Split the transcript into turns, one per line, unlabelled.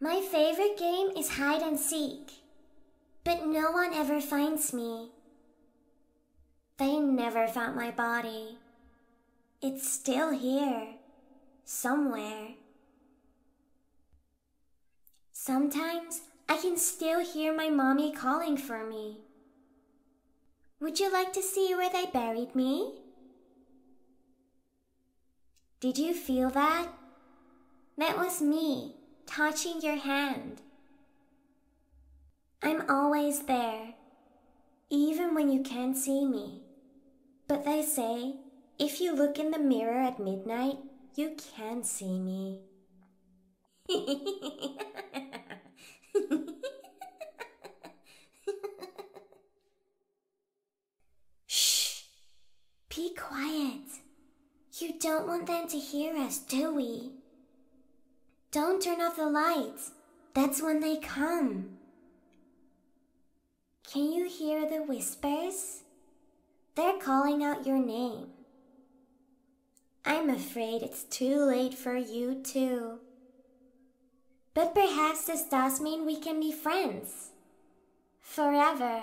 My favorite game is hide and seek, but no one ever finds me. They never found my body. It's still here, somewhere. Sometimes I can still hear my mommy calling for me. Would you like to see where they buried me? Did you feel that? That was me touching your hand. I'm always there, even when you can't see me. But they say if you look in the mirror at midnight, you can see me. Shh! Be quiet. You don't want them to hear us, do we? Don't turn off the lights. That's when they come. Can you hear the whispers? They're calling out your name. I'm afraid it's too late for you, too. But perhaps this does mean we can be friends. Forever.